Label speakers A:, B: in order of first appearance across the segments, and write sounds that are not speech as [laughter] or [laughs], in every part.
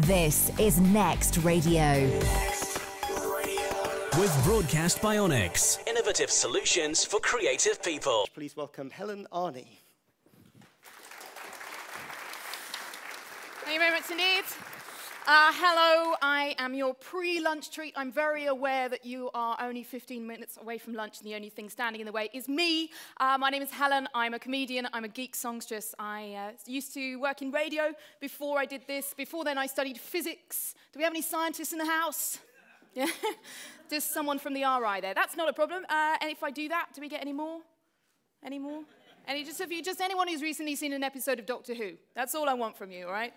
A: This is Next Radio.
B: With Broadcast Bionics, innovative solutions for creative people.
C: Please welcome Helen Arney.
D: Thank you very much indeed. Uh, hello, I am your pre lunch treat. I'm very aware that you are only 15 minutes away from lunch, and the only thing standing in the way is me. Uh, my name is Helen. I'm a comedian. I'm a geek songstress. I uh, used to work in radio before I did this. Before then, I studied physics. Do we have any scientists in the house? [laughs] Yeah? Just someone from the RI there. That's not a problem. Uh, and if I do that, do we get any more? Any more? Any, just, if you, just anyone who's recently seen an episode of Doctor Who. That's all I want from you, all right?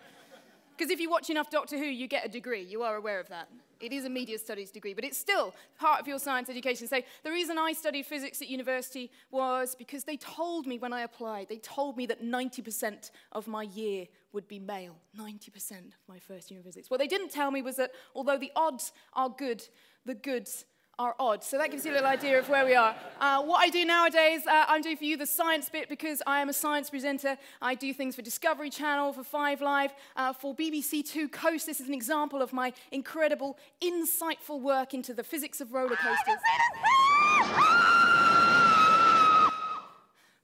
D: Because if you watch enough Doctor Who, you get a degree. You are aware of that. It is a media studies degree, but it's still part of your science education. So the reason I studied physics at university was because they told me when I applied, they told me that 90% of my year would be male. 90% of my first year in physics. What they didn't tell me was that although the odds are good, the goods are odd. So that gives you a little idea of where we are. Uh, what I do nowadays, uh, I'm doing for you the science bit because I am a science presenter. I do things for Discovery Channel, for Five Live, uh, for BBC Two Coast. This is an example of my incredible, insightful work into the physics of roller coasters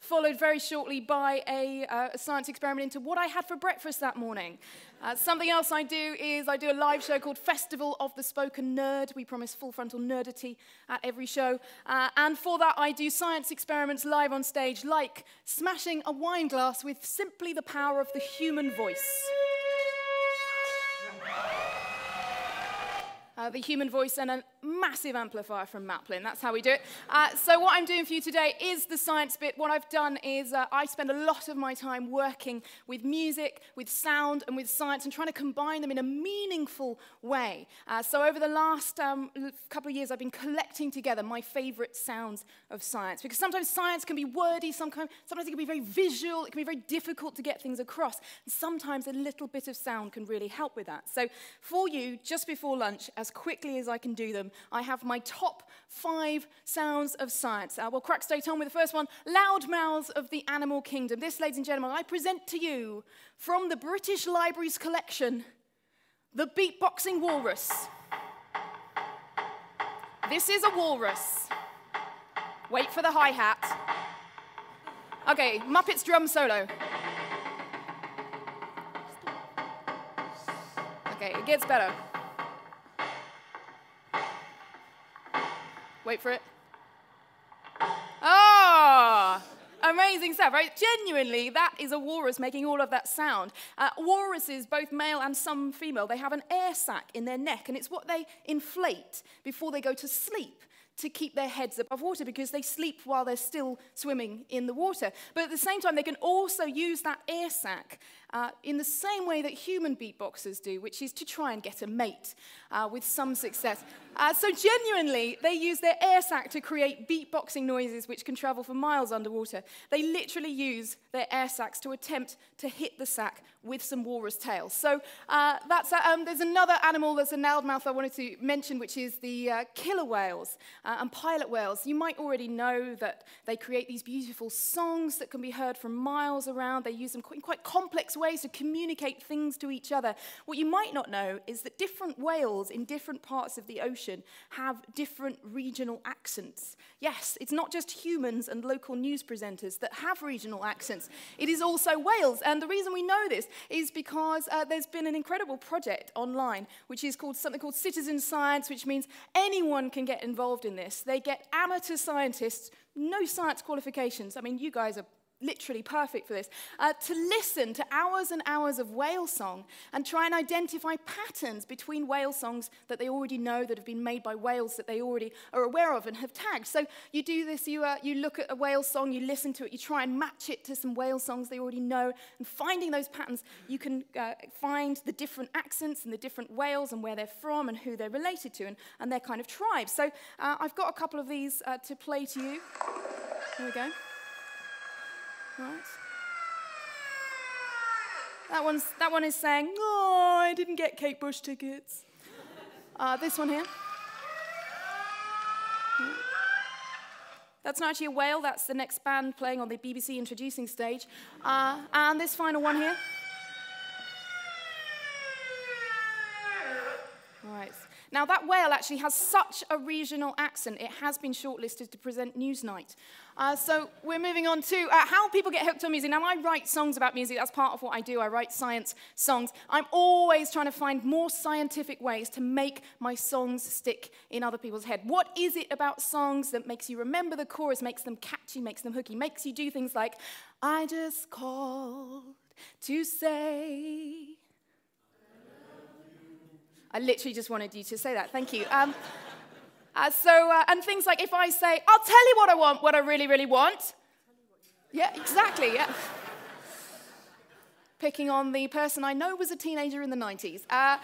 D: followed very shortly by a, uh, a, science experiment into what I had for breakfast that morning. Uh, something else I do is I do a live show called Festival of the Spoken Nerd. We promise full frontal nerdity at every show. Uh, and for that, I do science experiments live on stage, like smashing a wine glass with simply the power of the human voice. Uh, the human voice, and a massive amplifier from Maplin. That's how we do it. Uh, so what I'm doing for you today is the science bit. What I've done is uh, I spend a lot of my time working with music, with sound, and with science, and trying to combine them in a meaningful way. Uh, so over the last um, couple of years, I've been collecting together my favorite sounds of science, because sometimes science can be wordy, sometimes, it can be very visual, it can be very difficult to get things across, and sometimes a little bit of sound can really help with that. So for you, just before lunch, quickly as I can do them, I have my top five sounds of science. Uh, we'll crack straight on with the first one loud mouths of the animal kingdom. This, ladies and gentlemen, I present to you from the British Library's collection the beatboxing walrus. This is a walrus. Wait for the hi hat. Okay, Muppets drum solo. Okay, it gets better. Wait for it. Ah! Oh, amazing stuff, right? Genuinely, that is a walrus making all of that sound. Uh, walruses, both male and some female, they have an air sac in their neck, and it's what they inflate before they go to sleep to keep their heads above water because they sleep while they're still swimming in the water. But at the same time, they can also use that air sac uh, in the same way that human beatboxers do, which is to try and get a mate uh, with some success. Uh, so, genuinely, they use their air sac to create beatboxing noises which can travel for miles underwater. They literally use their air sacs to attempt to hit the sac with some walrus tails. So, uh, that's, uh, um, there's another animal that's a loudmouth I wanted to mention, which is the uh, killer whales and pilot whales. You might already know that they create these beautiful songs that can be heard from miles around. They use them in quite complex ways to communicate things to each other. What you might not know is that different whales in different parts of the ocean have different regional accents. Yes, it's not just humans and local news presenters that have regional accents, it is also whales. And the reason we know this is because uh, there's been an incredible project online which is called something called citizen science, which means anyone can get involved in this. They get amateur scientists, no science qualifications. I mean, you guys are literally perfect for this, uh, to listen to hours and hours of whale song and try and identify patterns between whale songs that they already know that have been made by whales that they already are aware of and have tagged. So you do this, you, uh, you look at a whale song, you listen to it, you try and match it to some whale songs they already know, and finding those patterns, you can uh, find the different accents and the different whales and where they're from and who they're related to and, and their kind of tribes. So uh, I've got a couple of these uh, to play to you. Here we go. Right? That, one's, that one is saying, Oh, I didn't get Kate Bush tickets. Uh, this one here. That's not actually a whale, that's the next band playing on the BBC introducing stage. Uh, and this final one here. Now, that whale actually has such a regional accent, it has been shortlisted to present Newsnight. Uh, so we're moving on to uh, how people get hooked on music. Now, I write songs about music. That's part of what I do. I write science songs. I'm always trying to find more scientific ways to make my songs stick in other people's head. What is it about songs that makes you remember the chorus, makes them catchy, makes them hooky, makes you do things like, I just called to say. I literally just wanted you to say that. Thank you. Um, uh, so, uh, and things like if I say, I'll tell you what I want, what I really, really want. Yeah, exactly, yeah. Picking on the person I know was a teenager in the 90s. Uh,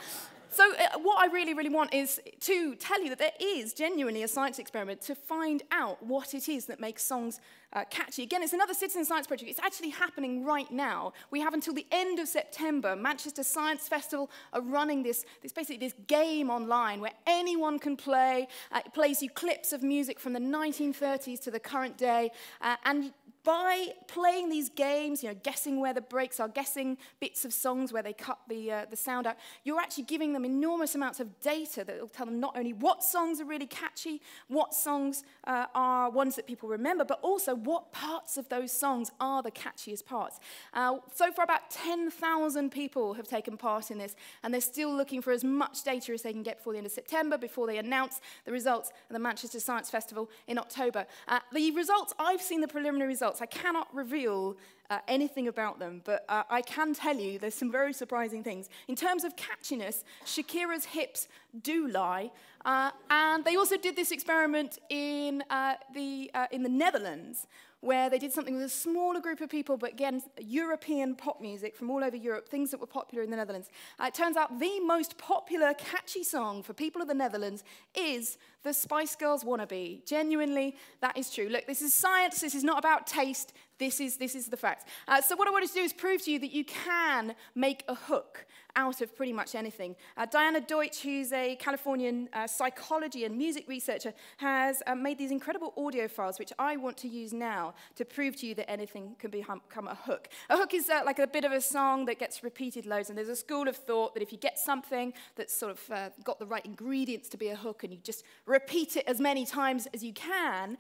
D: so, uh, what I really, really want is to tell you that there is genuinely a science experiment to find out what it is that makes songs uh, catchy. Again, it's another citizen science project. It's actually happening right now. We have until the end of September. Manchester Science Festival are running this, this basically this game online where anyone can play. Uh, it plays you clips of music from the 1930s to the current day, uh, and by playing these games, you know, guessing where the breaks are, guessing bits of songs where they cut the, uh, the sound out, you're actually giving them enormous amounts of data that will tell them not only what songs are really catchy, what songs uh, are ones that people remember, but also what parts of those songs are the catchiest parts. Uh, so far, about 10,000 people have taken part in this, and they're still looking for as much data as they can get before the end of September, before they announce the results of the Manchester Science Festival in October. Uh, the results, I've seen the preliminary results results. I cannot reveal uh, anything about them, but uh, I can tell you there's some very surprising things. In terms of catchiness, Shakira's hips do lie. Uh, and they also did this experiment in, uh, the, uh, in the Netherlands, where they did something with a smaller group of people, but again, European pop music from all over Europe, things that were popular in the Netherlands. Uh, it turns out the most popular catchy song for people of the Netherlands is the Spice Girls Wannabe. Genuinely, that is true. Look, this is science, this is not about taste, this is, this is the fact. Uh, so what I wanted to do is prove to you that you can make a hook out of pretty much anything. Uh, Diana Deutsch, who's a Californian uh, psychology and music researcher, has uh, made these incredible audio files, which I want to use now to prove to you that anything can become a hook. A hook is uh, like a bit of a song that gets repeated loads, and there's a school of thought that if you get something that's sort of uh, got the right ingredients to be a hook and you just repeat it as many times as you can,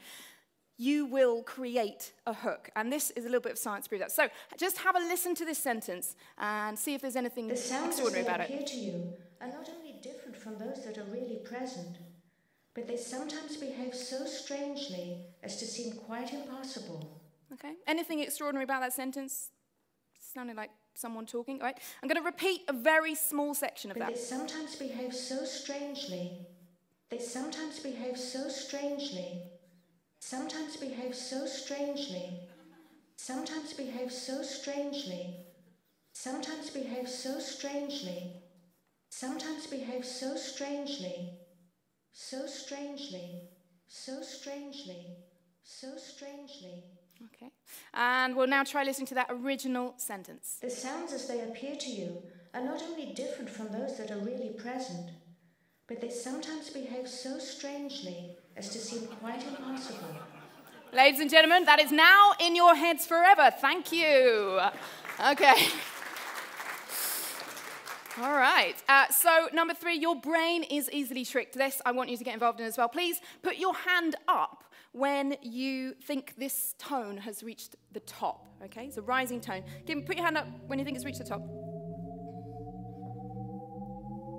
D: you will create a hook. And this is a little bit of science proof that. So just have a listen to this sentence and see if there's anything
C: the sounds
D: extraordinary
C: as
D: they
C: appear
D: it.
C: to you are not only different from those that are really present, but they sometimes behave so strangely as to seem quite impossible.
D: Okay. Anything extraordinary about that sentence? Sounded like someone talking. All right. I'm going to repeat a very small section of
C: but
D: that.
C: They sometimes behave so strangely. They sometimes behave so strangely sometimes behave so strangely, sometimes behave so strangely, sometimes behave so strangely, sometimes behave so strangely, so strangely, so strangely, so strangely.
D: Okay. And we'll now try listening to that original sentence.
C: The sounds as they appear to you are not only different from those that are really present, but they sometimes behave so strangely as to seem quite impossible.
D: Ladies and gentlemen, that is now in your heads forever. Thank you. Okay. All right. Uh, so, number three, your brain is easily tricked. This I want you to get involved in as well. Please put your hand up when you think this tone has reached the top. Okay, it's a rising tone. Give, put your hand up when you think it's reached the top.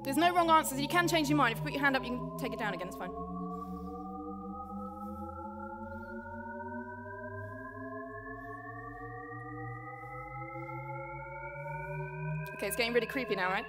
D: There's no wrong answers. You can change your mind. If you put your hand up, you can take it down again. It's fine. Okay, it's getting really creepy now, right?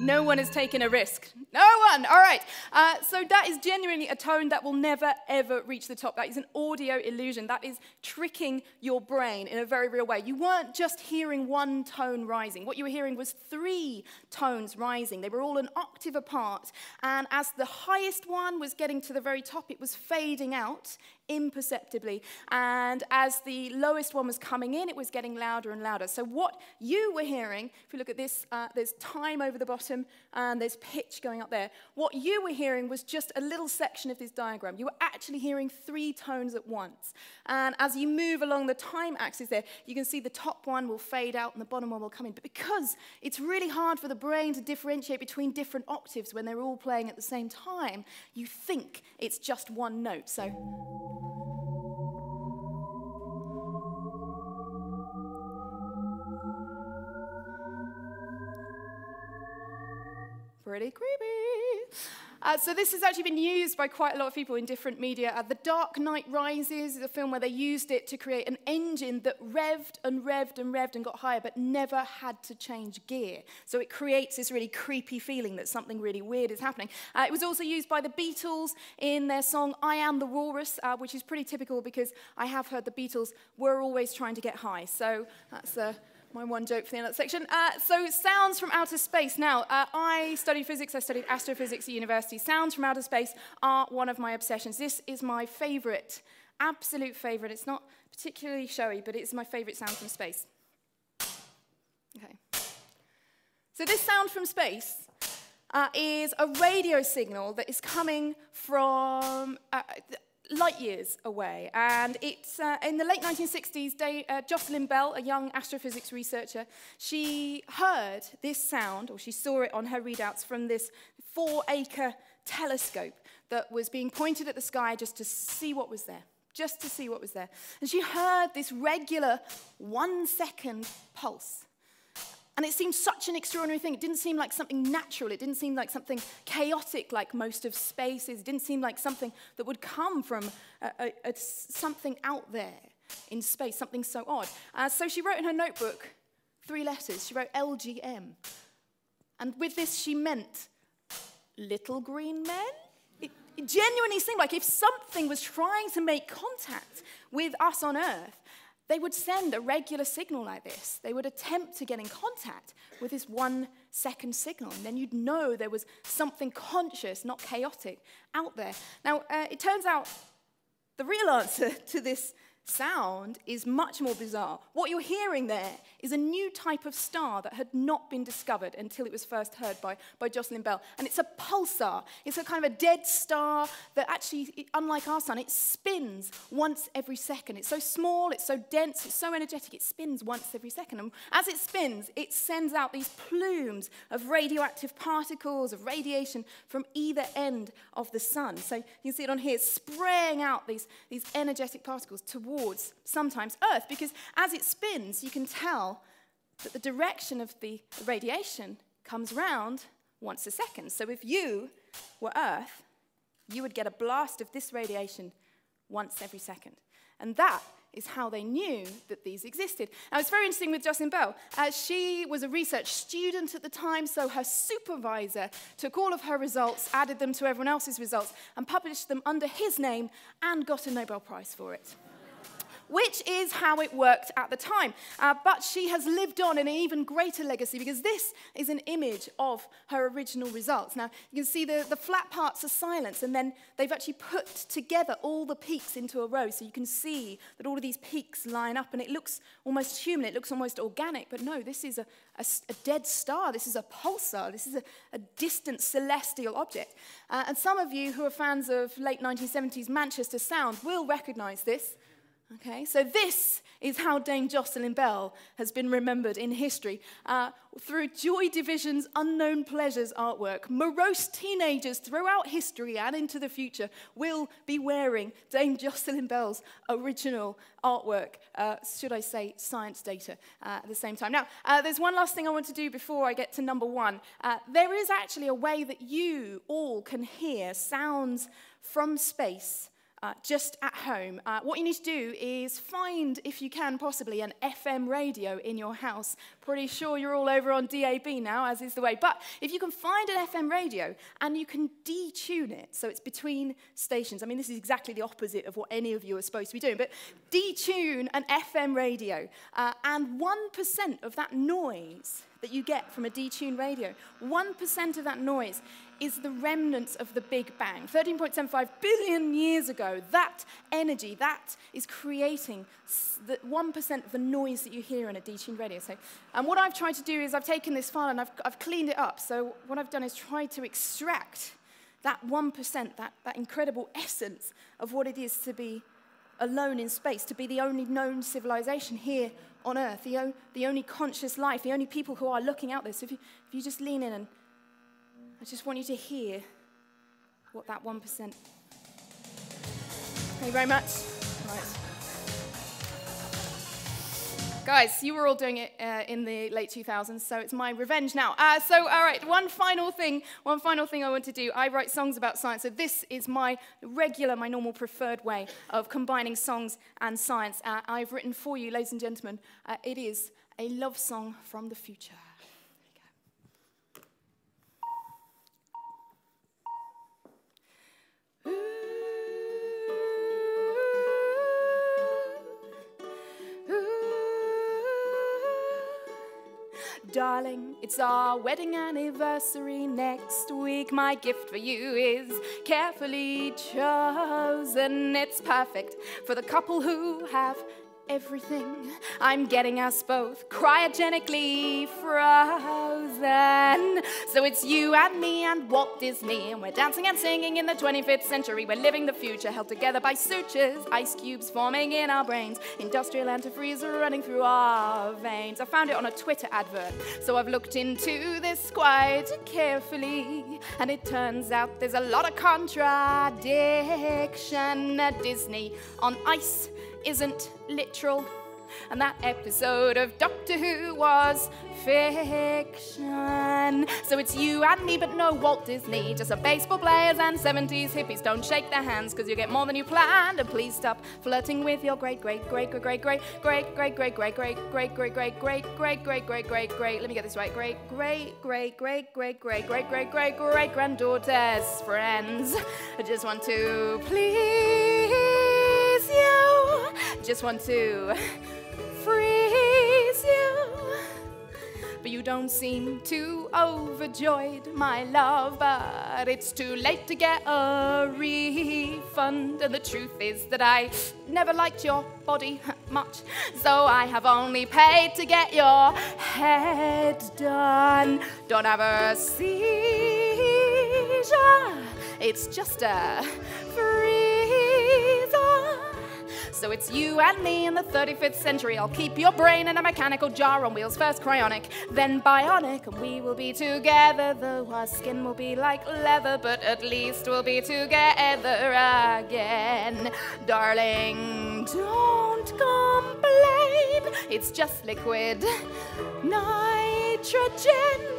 D: No one has taken a risk. No one. All right. Uh, so that is genuinely a tone that will never, ever reach the top. That is an audio illusion. That is tricking your brain in a very real way. You weren't just hearing one tone rising. What you were hearing was three tones rising. They were all an octave apart. And as the highest one was getting to the very top, it was fading out imperceptibly. And as the lowest one was coming in, it was getting louder and louder. So, what you were hearing, if you look at this, uh, there's time over the bottom and there's pitch going up there. What you were hearing was just a little section of this diagram. You were actually hearing three tones at once. And as you move along the time axis there, you can see the top one will fade out and the bottom one will come in. But because it's really hard for the brain to differentiate between different octaves when they're all playing at the same time, you think it's just one note. So. Pretty creepy. Uh, so this has actually been used by quite a lot of people in different media. Uh, the Dark Knight Rises is a film where they used it to create an engine that revved and revved and revved and got higher, but never had to change gear. So it creates this really creepy feeling that something really weird is happening. Uh, it was also used by the Beatles in their song I Am the Walrus, uh, which is pretty typical because I have heard the Beatles were always trying to get high. So that's a my one joke for the end of that section. Uh, so, sounds from outer space. Now, uh, I studied physics, I studied astrophysics at university. Sounds from outer space are one of my obsessions. This is my favorite, absolute favorite. It's not particularly showy, but it's my favorite sound from space. Okay. So, this sound from space uh, is a radio signal that is coming from. Uh, light years away. And it's uh, in the late 1960s, Day, uh, Jocelyn Bell, a young astrophysics researcher, she heard this sound, or she saw it on her readouts from this four acre telescope that was being pointed at the sky just to see what was there. Just to see what was there. And she heard this regular one second pulse. And it seemed such an extraordinary thing. It didn't seem like something natural. It didn't seem like something chaotic like most of space is. It didn't seem like something that would come from a, a, a, something out there in space, something so odd. Uh, so she wrote in her notebook three letters. She wrote LGM. And with this, she meant little green men. It, it genuinely seemed like if something was trying to make contact with us on Earth, they would send a regular signal like this. They would attempt to get in contact with this one second signal, and then you'd know there was something conscious, not chaotic, out there. Now, uh, it turns out the real answer [laughs] to this sound is much more bizarre. What you're hearing there is a new type of star that had not been discovered until it was first heard by, by Jocelyn Bell. And it's a pulsar. It's a kind of a dead star that actually, unlike our sun, it spins once every second. It's so small, it's so dense, it's so energetic, it spins once every second. And as it spins, it sends out these plumes of radioactive particles, of radiation from either end of the sun. So you can see it on here, spraying out these, these energetic particles towards towards sometimes Earth, because as it spins, you can tell that the direction of the radiation comes round once a second. So if you were Earth, you would get a blast of this radiation once every second. And that is how they knew that these existed. Now, it's very interesting with Jocelyn Bell. Uh, she was a research student at the time, so her supervisor took all of her results, added them to everyone else's results, and published them under his name and got a Nobel Prize for it which is how it worked at the time. Uh, but she has lived on in an even greater legacy because this is an image of her original results. Now, you can see the, the flat parts are silence, and then they've actually put together all the peaks into a row. So you can see that all of these peaks line up, and it looks almost human, it looks almost organic. But no, this is a, a, a dead star, this is a pulsar, this is a, a distant celestial object. Uh, and some of you who are fans of late 1970s Manchester sound will recognize this. Okay, so this is how Dame Jocelyn Bell has been remembered in history. Uh, through Joy Division's Unknown Pleasures artwork, morose teenagers throughout history and into the future will be wearing Dame Jocelyn Bell's original artwork, uh, should I say science data, uh, at the same time. Now, uh, there's one last thing I want to do before I get to number one. Uh, there is actually a way that you all can hear sounds from space uh, just at home. Uh, what you need to do is find, if you can possibly, an FM radio in your house. Pretty sure you're all over on DAB now, as is the way. But if you can find an FM radio and you can detune it, so it's between stations. I mean, this is exactly the opposite of what any of you are supposed to be doing, but detune an FM radio. Uh, and 1% of that noise that you get from a detuned radio, 1% of that noise is the remnants of the Big Bang. 13.75 billion years ago, that energy, that is creating the 1% of the noise that you hear in a D-tuned radio. So, and what I've tried to do is I've taken this file and I've, I've cleaned it up. So what I've done is tried to extract that 1%, that, that incredible [laughs] essence of what it is to be alone in space, to be the only known civilization here on Earth, the, the only conscious life, the only people who are looking out there. So if you, if you just lean in and I just want you to hear what that 1%. Thank you very much. Right. Guys, you were all doing it uh, in the late 2000s, so it's my revenge now. Uh, so, all right, one final thing, one final thing I want to do. I write songs about science, so this is my regular, my normal preferred way of combining songs and science. Uh, I've written for you, ladies and gentlemen, uh, it is a love song from the future. Darling, it's our wedding anniversary next week. My gift for you is carefully chosen. It's perfect for the couple who have everything. I'm getting us both cryogenically frozen. So it's you and me and Walt Disney, and we're dancing and singing in the 25th century. We're living the future, held together by sutures, ice cubes forming in our brains, industrial antifreeze running through our veins. I found it on a Twitter advert, so I've looked into this quite carefully, and it turns out there's a lot of contradiction at Disney on ice isn't literal. And that episode of Doctor Who was fiction. So it's you and me, but no Walt Disney. Just a baseball players and 70s hippies. Don't shake their hands, because you get more than you planned. And please stop flirting with your great, great, great, great, great, great, great, great, great, great, great, great, great, great, great, great, great, great, great, great. Great, great, great. Let me get this right. Great, great, great, great, great, great, great, great, great, great great, great, great, great granddaughters, friends. I just want to please. Just want to [laughs] freeze you. But you don't seem too overjoyed, my love. But it's too late to get a refund. And the truth is that I never liked your body [laughs] much. So I have only paid to get your head done. Don't have a seizure. It's just a. So it's you and me in the 35th century. I'll keep your brain in a mechanical jar on wheels, first cryonic, then bionic, and we will be together. Though our skin will be like leather, but at least we'll be together again. Darling, don't complain, it's just liquid nitrogen.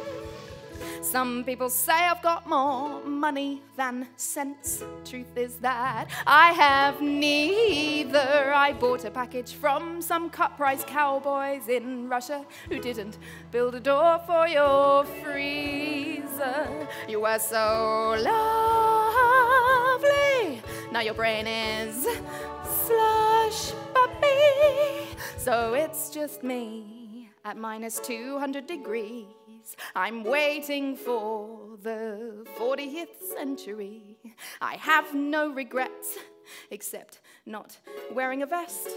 D: Some people say I've got more money than sense. Truth is that I have neither. I bought a package from some cut price cowboys in Russia who didn't build a door for your freezer. You were so lovely. Now your brain is slush puppy. So it's just me at minus 200 degrees. I'm waiting for the 40th century. I have no regrets except not wearing a vest.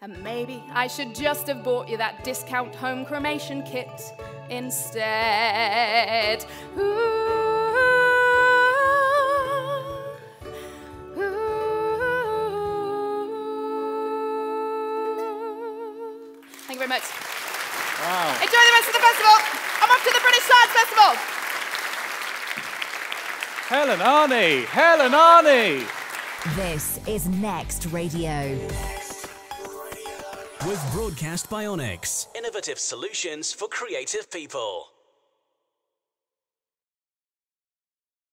D: And maybe I should just have bought you that discount home cremation kit instead. Ooh,
E: Helen Arney. Helen Arney.
A: This is Next Radio.
B: With Broadcast Bionics, innovative solutions for creative people.